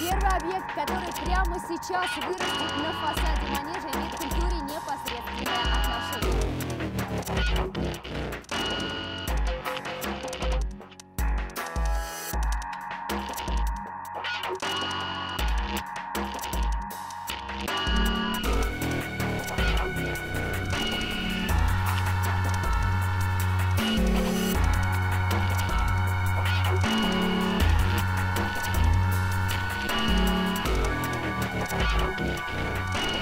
Первый объект, который прямо сейчас вырастет на фасаде манежа, имеет к культуре непосредственное отношение. Yeah. えっ?